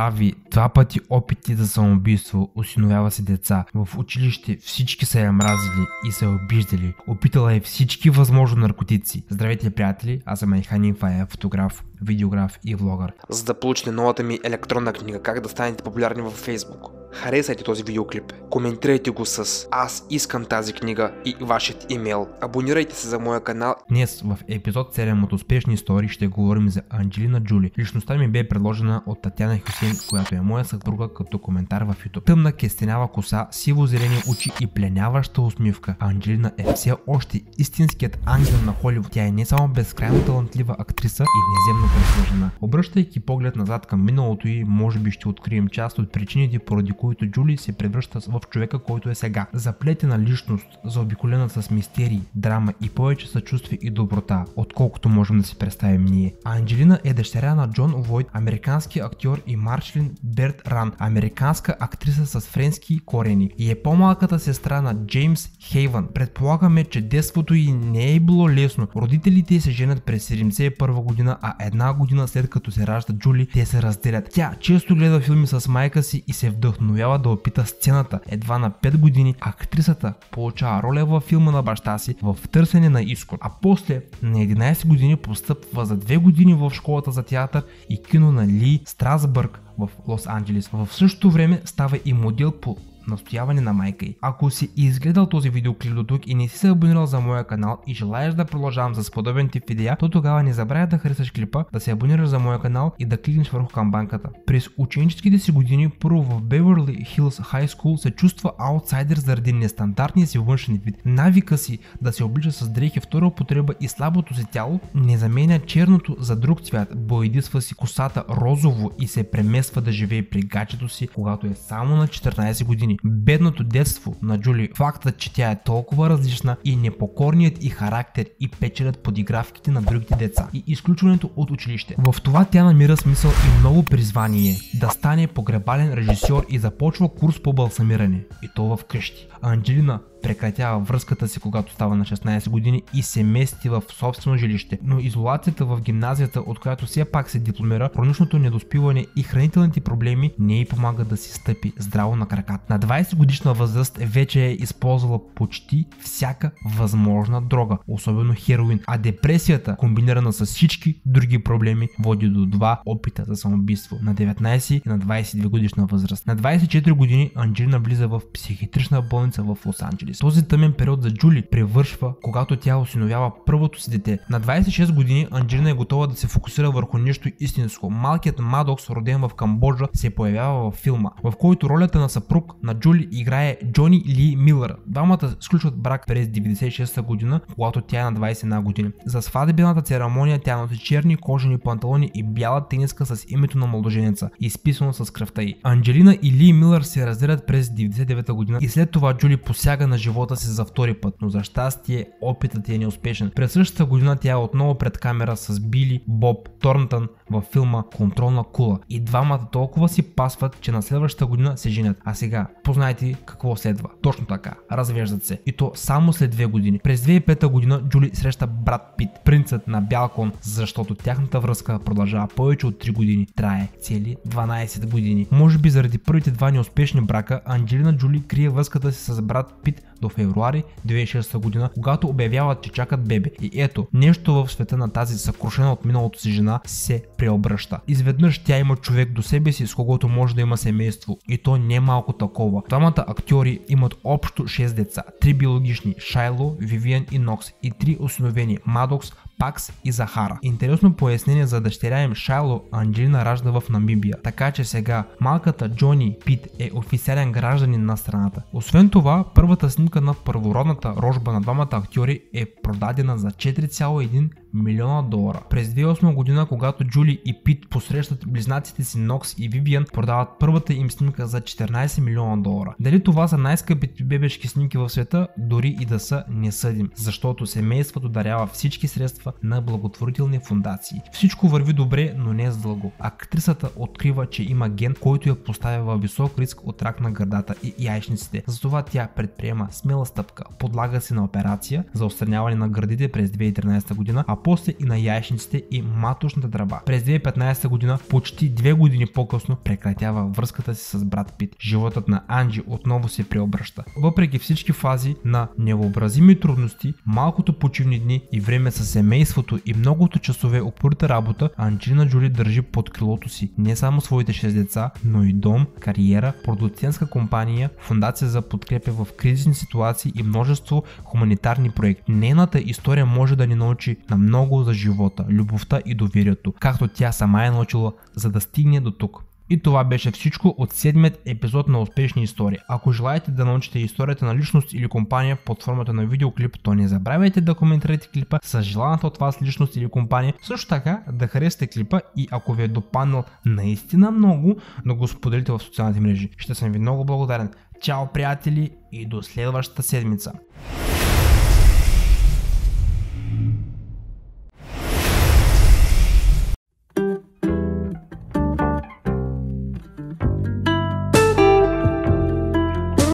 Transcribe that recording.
прави два пъти опити за самоубийство, осиновява се деца. В училище всички са я мразили и са я обиждали. Опитала е всички възможни наркотици. Здравейте, приятели, аз съм Айхан Инфая, фотограф, видеограф и влогър. За да получите новата ми електронна книга Как да станете популярни във Facebook, харесайте този видеоклип, коментирайте го с Аз искам тази книга и вашият имейл. Абонирайте се за моя канал. Днес в епизод 7 от Успешни истории ще говорим за Анджелина Джули. Личността ми бе предложена от Татяна Хюсейн, която е моя съпруга като коментар в YouTube. Тъмна кестенява коса, сиво-зелени очи и пленяваща усмивка. Анджелина е все още истинският ангел на Холивуд. Тя е не само безкрайно талантлива актриса и неземно красива жена. Обръщайки поглед назад към миналото и може би ще открием част от причините, поради които Джули се превръща в човека, който е сега. Заплетена личност, заобиколена с мистерии, драма и повече съчувствие и доброта, отколкото можем да си представим ние. Анджелина е дъщеря на Джон Войт, американски актьор и Маршлин Берт Ран, американска актриса с френски корени и е по-малката сестра на Джеймс Хейвън. Предполагаме, че детството й не е било лесно. Родителите се женят през 71 година, а една година след като се ражда Джули, те се разделят. Тя често гледа филми с майка си и се вдъхновява да опита сцената. Едва на 5 години актрисата получава роля във филма на баща си в търсене на изход, а после на 11 години постъпва за 2 години в школата за театър и кино на Ли Страсбърг в Лос Анджелес. В същото време става и модел по настояване на майка й. Ако си изгледал този видеоклип до тук и не си се абонирал за моя канал и желаеш да продължавам с подобен тип видеа, то тогава не забравяй да харесаш клипа, да се абонираш за моя канал и да кликнеш върху камбанката. През ученическите си години първо в Beverly Hills High School се чувства аутсайдер заради нестандартния си външен вид. Навика си да се облича с дрехи втора употреба и слабото си тяло не заменя черното за друг цвят. Боядисва си косата розово и се премества да живее при гачето си, когато е само на 14 години. Бедното детство на Джули, фактът, че тя е толкова различна и непокорният и характер и печелят подигравките на другите деца и изключването от училище. В това тя намира смисъл и много призвание да стане погребален режисьор и започва курс по балсамиране. И то в къщи. Анджелина прекратява връзката си, когато става на 16 години и се мести в собствено жилище. Но изолацията в гимназията, от която все пак се дипломира, хроничното недоспиване и хранителните проблеми не й помагат да си стъпи здраво на краката. На 20 годишна възраст вече е използвала почти всяка възможна дрога, особено хероин, а депресията, комбинирана с всички други проблеми, води до два опита за самоубийство на 19 и на 22 годишна възраст. На 24 години Анджелина влиза в психиатрична болница в Лос Анджелис. Този тъмен период за Джули превършва, когато тя осиновява първото си дете. На 26 години Анджелина е готова да се фокусира върху нещо истинско. Малкият Мадокс, роден в Камбоджа, се появява във филма, в който ролята на съпруг на Джули играе Джони Ли Милър. Двамата сключват брак през 96 година, когато тя е на 21 години. За сватбената церемония тя носи черни кожени панталони и бяла тениска с името на младоженеца, изписано с кръвта й. Анджелина и Ли Милър се разделят през 99 година и след това Джули посяга на живота си за втори път, но за щастие опитът е неуспешен. През същата година тя е отново пред камера с Били Боб Торнтън във филма Контролна кула и двамата толкова си пасват, че на следващата година се женят. А сега, познайте какво следва. Точно така, развеждат се. И то само след две години. През 2005 година Джули среща брат Пит, принцът на Бялкон, защото тяхната връзка продължава повече от 3 години. Трае цели 12 години. Може би заради първите два неуспешни брака, Анджелина Джули крие връзката си с брат Пит до февруари 2006 година, когато обявяват, че чакат бебе. И ето, нещо в света на тази съкрушена от миналото си жена се преобръща. Изведнъж тя има човек до себе си, с когото може да има семейство. И то не малко такова. Двамата актьори имат общо 6 деца. Три биологични Шайло, Вивиан и Нокс и три осиновени Мадокс, Пакс и Захара. Интересно пояснение за дъщеря им Шайло Анджелина ражда в Намибия, така че сега малката Джони Пит е официален гражданин на страната. Освен това, първата снимка на първородната рожба на двамата актьори е продадена за 4,1 милиона долара. През 2008 година, когато Джули и Пит посрещат близнаците си Нокс и Вивиан, продават първата им снимка за 14 милиона долара. Дали това са най-скъпите бебешки снимки в света, дори и да са, не съдим, защото семейството дарява всички средства на благотворителни фундации. Всичко върви добре, но не с дълго. Актрисата открива, че има ген, който я поставя във висок риск от рак на гърдата и яйчниците. Затова тя предприема смела стъпка, подлага се на операция за отстраняване на гърдите през 2013 година, а после и на яйчниците и маточната тръба. През 2015 година, почти две години по-късно, прекратява връзката си с брат Пит. Животът на Анджи отново се преобръща. Въпреки всички фази на невъобразими трудности, малкото почивни дни и време с семейството и многото часове упорита работа, Анджелина Джоли държи под крилото си не само своите 6 деца, но и дом, кариера, продуцентска компания, фундация за подкрепа в кризисни ситуации и множество хуманитарни проекти. Нейната история може да ни научи на много за живота, любовта и доверието, както тя сама е научила, за да стигне до тук. И това беше всичко от седмият епизод на Успешни истории. Ако желаете да научите историята на личност или компания под формата на видеоклип, то не забравяйте да коментирате клипа с желаната от вас личност или компания. Също така да харесате клипа и ако ви е допаднал наистина много, да го споделите в социалните мрежи. Ще съм ви много благодарен. Чао приятели и до следващата седмица.